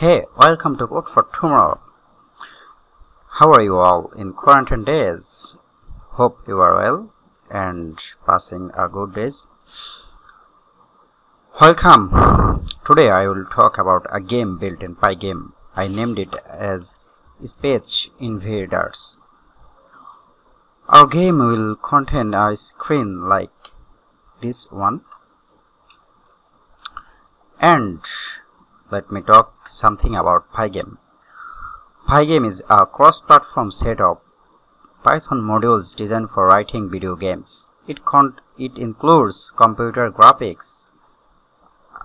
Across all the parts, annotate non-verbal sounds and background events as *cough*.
Hey, welcome to Code for Tomorrow. How are you all in quarantine days? Hope you are well and passing a good days. Welcome. Today I will talk about a game built in Pygame. I named it as Space Invaders. Our game will contain a screen like this one and let me talk something about Pygame. Pygame is a cross-platform set of Python modules designed for writing video games. It, it includes computer graphics,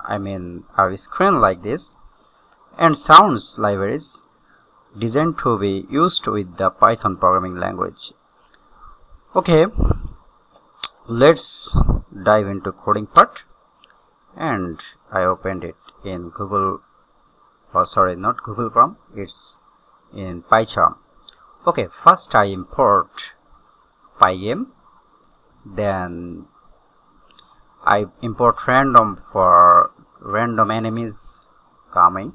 I mean a screen like this, and sounds libraries designed to be used with the Python programming language. Okay, let's dive into coding part and I opened it in Google oh sorry not Google Chrome it's in PyCharm. Okay first I import pygame then I import random for random enemies coming.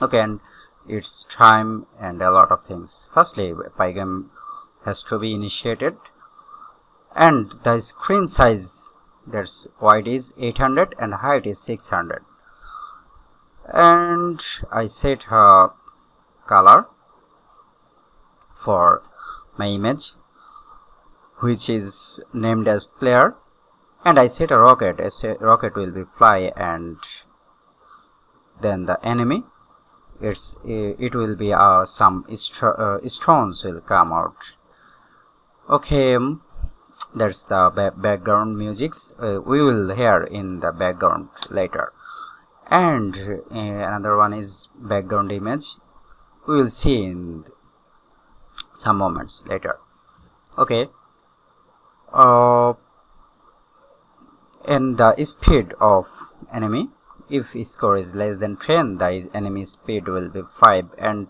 Okay and its time and a lot of things. Firstly pygame has to be initiated and the screen size that's wide is 800 and height is 600 and I set a color for my image which is named as player. And I set a rocket. A rocket will be fly and then the enemy. It's it will be uh, some uh, stones will come out. Okay that's the background musics uh, we will hear in the background later. And uh, another one is background image. We will see in some moments later. Okay. Uh, and the speed of enemy. If score is less than 10 the enemy speed will be 5 and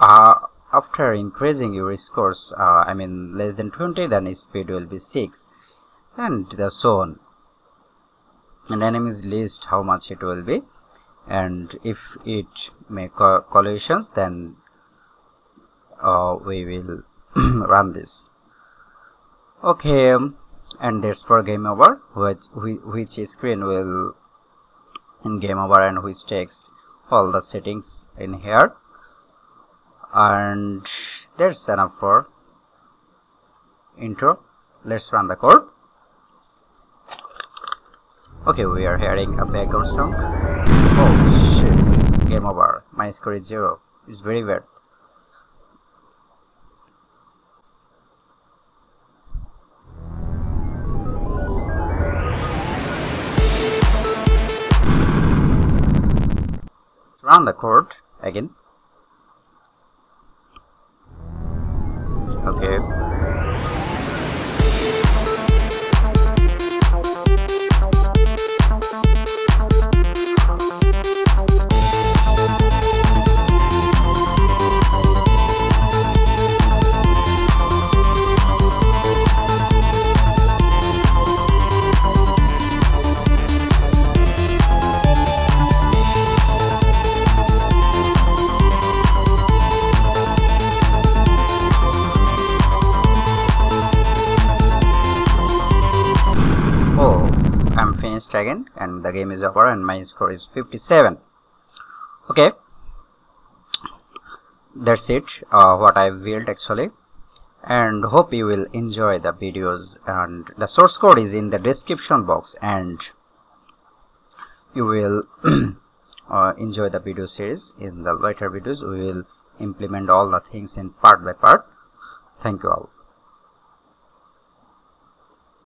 uh, after increasing your scores uh, I mean less than 20 then speed will be 6 and the so on. And enemies list how much it will be. And if it make co collisions then uh, we will *clears throat* run this. Okay and that's for game over which which screen will in game over and which text. All the settings in here and that's enough for intro. Let's run the code. Okay we are hearing a background sound oh shit. Game over. My score is zero. It's very bad run the code again okay again and the game is over and my score is 57 okay. That's it uh, what I've built actually. And hope you will enjoy the videos and the source code is in the description box and you will *clears throat* uh, enjoy the video series. In the later videos we will implement all the things in part by part. Thank you all